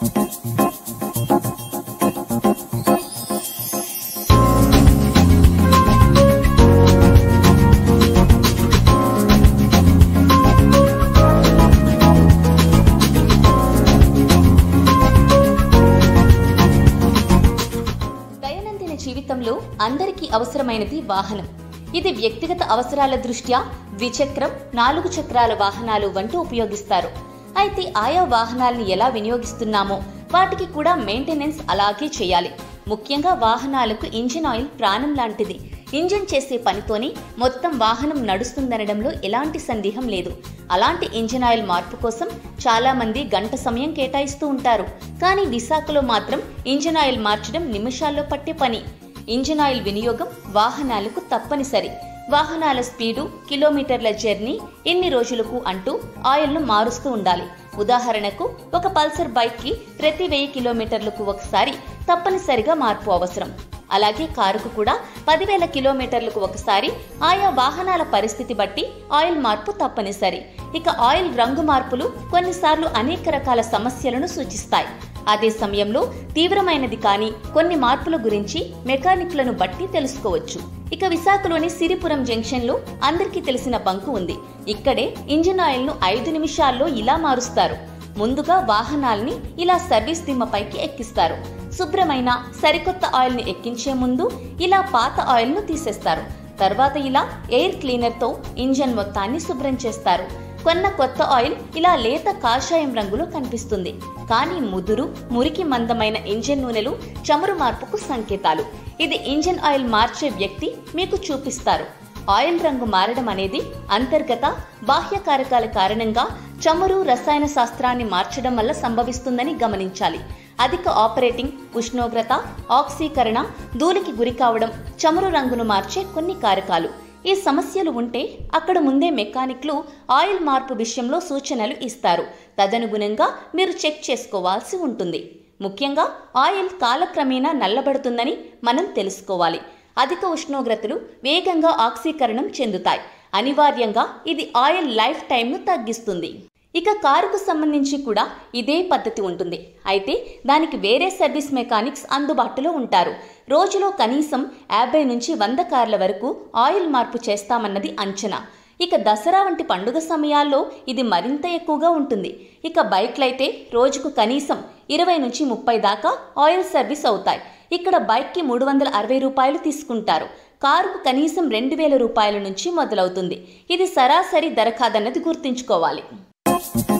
దైనందిన జీవితంలో అందరికీ అవసరమైనది వాహనం. ఇది వ్యక్తిగత అవసరాల దృష్ట్యా ద్విచక్రం నాలుగు చక్రాల వాహనాలు వంటూ ఉపయోగిస్తారు. అయితే ఆయా వాహనాలను ఎలా వినియోగిస్తున్నామో వాటికి కూడా మెయింటెనెన్స్ అలాగే చేయాలి. ముఖ్యంగా వాహనాలకు ఇంజిన్ ఆయిల్ ప్రాణం లాంటిది. ఇంజిన్ చేసే పనితోనే మొత్తం వాహనం నడుస్తుందనడంలో ఎలాంటి సందేహం లేదు. అలాంటి ఇంజిన్ ఆయిల్ మార్పు కోసం చాలా మంది గంట సమయం కేటాయిస్తూ ఉంటారు. కానీ విశాఖలో మాత్రం ఇంజిన్ ఆయిల్ మార్చడం నిమిషాల్లో పట్టే పని. ఇంజిన్ ఆయిల్ వినియోగం వాహనాలకు తప్పనిసరి. వాహనాల స్పీడు కిలోమీటర్ల జర్నీ ఎన్ని రోజులకు అంటూ ఆయిల్ను మారుస్తూ ఉండాలి. ఉదాహరణకు ఒక పల్సర్ బైక్కి ప్రతి వెయ్యి కిలోమీటర్లకు ఒకసారి తప్పనిసరిగా మార్పు అవసరం. అలాగే కారుకు కూడా పదివేల కిలోమీటర్లకు ఒకసారి ఆయా వాహనాల పరిస్థితి బట్టి ఆయిల్ మార్పు తప్పనిసరి. ఇక ఆయిల్ రంగు మార్పులు కొన్నిసార్లు అనేక రకాల సమస్యలను సూచిస్తాయి. అదే సమయంలో తీవ్రమైనది కానీ కొన్ని మార్పుల గురించి మెకానిక్లను బట్టి తెలుసుకోవచ్చు. ఇక విశాఖలోని సిరిపురం జంక్షన్లో అందరికీ తెలిసిన బంకు ఉంది. ఇక్కడే ఇంజిన్ ఆయిల్ను ఐదు నిమిషాల్లో ఇలా మారుస్తారు. ముందుగా వాహనాల్ని ఇలా సర్వీస్ దిమ్మపైకి ఎక్కిస్తారు. శుభ్రమైన సరికొత్త ఆయిల్ని ఎక్కించే ముందు ఇలా పాత ఆయిల్ను తీసేస్తారు. తర్వాత ఇలా ఎయిర్ క్లీనర్తో ఇంజన్ మొత్తాన్ని శుభ్రం చేస్తారు. కొన్న కొత్త ఆయిల్ ఇలా లేత కాషాయం రంగులో కనిపిస్తుంది. కానీ ముదురు మురికి మందమైన ఇంజన్ నూనెలు చమురు మార్పుకు సంకేతాలు. ఇది ఇంజన్ ఆయిల్ మార్చే వ్యక్తి మీకు చూపిస్తారు. ఆయిల్ రంగు మారడం అనేది అంతర్గత బాహ్య కారకాల కారణంగా చమురు రసాయన శాస్త్రాన్ని మార్చడం వల్ల సంభవిస్తుందని గమనించాలి. అధిక ఆపరేటింగ్ ఉష్ణోగ్రత ఆక్సీకరణ ధూళికి గురి కావడం చమురు రంగును మార్చే కొన్ని కారకాలు. ఈ సమస్యలు ఉంటే అక్కడ ముందే మెకానిక్లు ఆయిల్ మార్పు విషయంలో సూచనలు ఇస్తారు. తదనుగుణంగా మీరు చెక్ చేసుకోవాల్సి ఉంటుంది. ముఖ్యంగా ఆయిల్ కాలక్రమేణా నల్లబడుతుందని మనం తెలుసుకోవాలి. అధిక ఉష్ణోగ్రతలు వేగంగా ఆక్సీకరణం చెందుతాయి. అనివార్యంగా ఇది ఆయిల్ లైఫ్ టైంను తగ్గిస్తుంది. ఇక కారుకు సంబంధించి కూడా ఇదే పద్ధతి ఉంటుంది. అయితే దానికి వేరే సర్వీస్ మెకానిక్స్ అందుబాటులో ఉంటారు. రోజులో కనీసం యాభై నుంచి వంద కార్ల వరకు ఆయిల్ మార్పు చేస్తామన్నది అంచనా. ఇక దసరా వంటి పండుగ సమయాల్లో ఇది మరింత ఎక్కువగా ఉంటుంది. ఇక బైక్లైతే రోజుకు కనీసం ఇరవై నుంచి ముప్పై దాకా ఆయిల్ సర్వీస్ అవుతాయి. ఇక్కడ బైక్కి మూడు వందల అరవై రూపాయలు తీసుకుంటారు. కారుకు కనీసం రెండు వేల రూపాయల నుంచి మొదలవుతుంది. ఇది సరాసరి ధర కాదన్నది గుర్తుంచుకోవాలి. Thank you.